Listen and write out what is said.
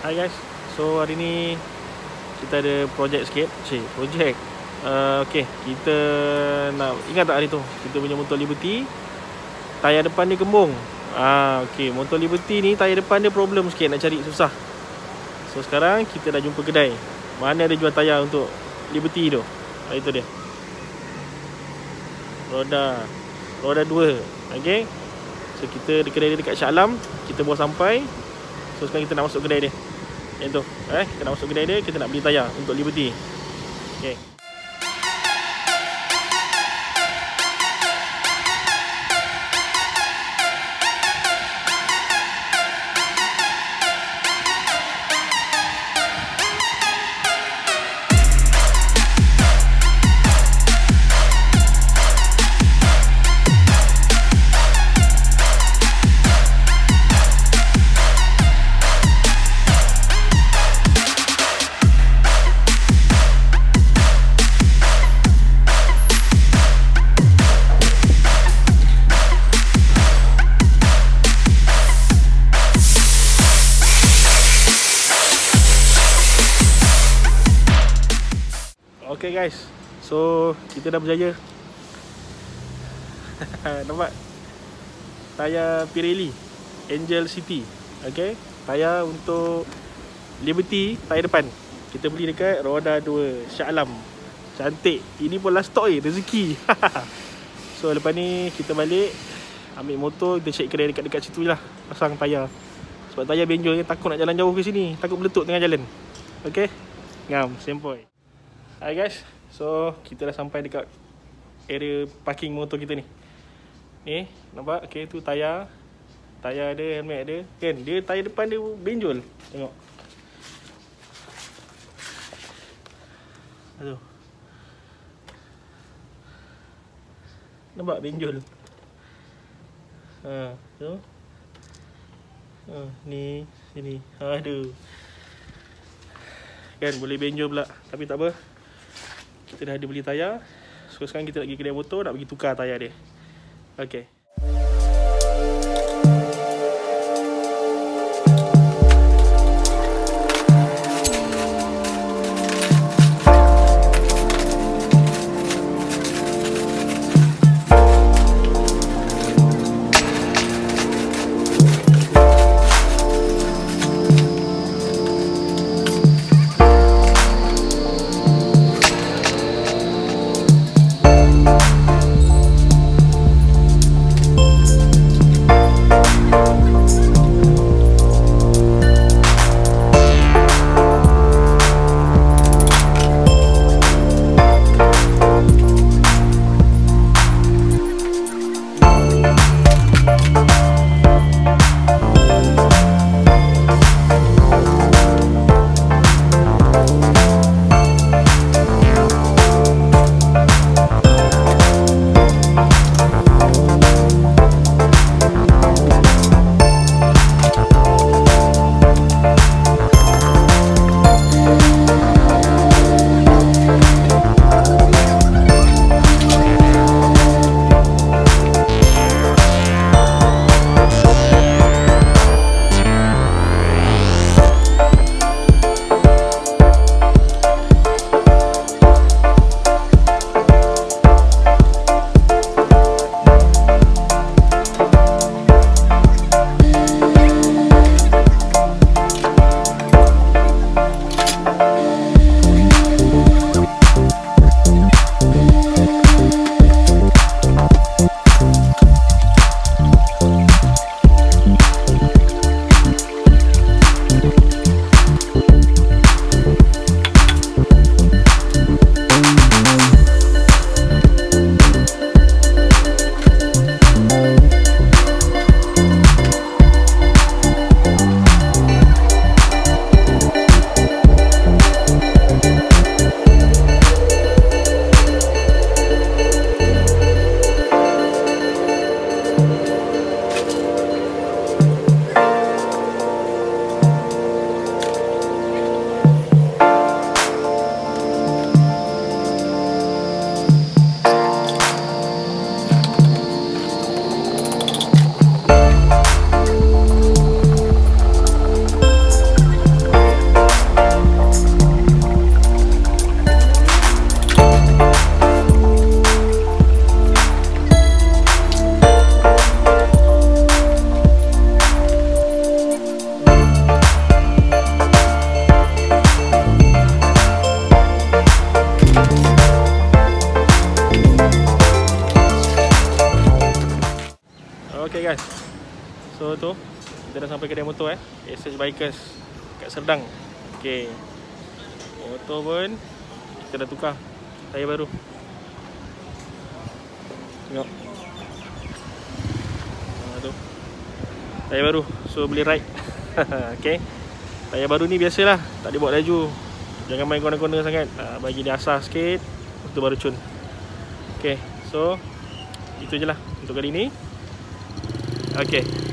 Hai guys. So hari ni Kita ada projek sikit. Cik, projek uh, Okay Kita nak Ingat tak hari tu? Kita punya motor Liberty Tayar depan dia kembung. Ah, okay. Motor Liberty ni Tayar depan dia problem sikit Nak cari susah. So sekarang Kita dah jumpa kedai. Mana ada jual tayar untuk Liberty tu? Ah, Itu dia. Roda Roda 2 Okay. So kita kedai dia dekat Shah Alam. Kita bawa sampai. So sekarang kita nak masuk kedai dia Yang tu. Eh, Kita nak masuk kedai dia Kita nak beli tayar Untuk Liberty. Okay Okay guys. So kita dah berjaya. Nampak? Tayar Pirelli Angel City. Okay? Tayar untuk Liberty Tayar depan. Kita beli dekat Roda 2 Shah Alam. Cantik. Ini pun last stock eh Rezeki. So lepas ni Kita balik Ambil motor Kita check kedai dekat-dekat situ lah. Pasang tayar. Sebab tayar benjol Takut nak jalan jauh ke sini. Takut meletup tengah jalan. Okay? Ngam Sempoi Hai guys So kita dah sampai dekat Area parking motor kita ni. Ni Nampak? Okay tu tayar. Tayar ada Helmet ada. Kan Dia tayar depan dia benjol. Tengok. Aduh. Nampak? Benjol. Ha Tu. Ha ni Sini. Aduh. Kan boleh benjol pula. Tapi tak apa kita dah ada beli tayar. So sekarang kita nak pergi kedai motor Nak pergi tukar tayar dia. Okay Motor Kita dah sampai kedai motor eh. SH Bikers Kat Serdang. Okay. Motor pun Kita dah tukar Tayar baru. Tengok. Ha, tu. Tayar baru. So boleh ride. Okay. Tayar baru ni biasalah. Tak boleh buat laju. Jangan main kona-kona sangat. Ha, Bagi dia asas sikit Untuk baru cun. Okay. So Itu je lah Untuk kali ni Okay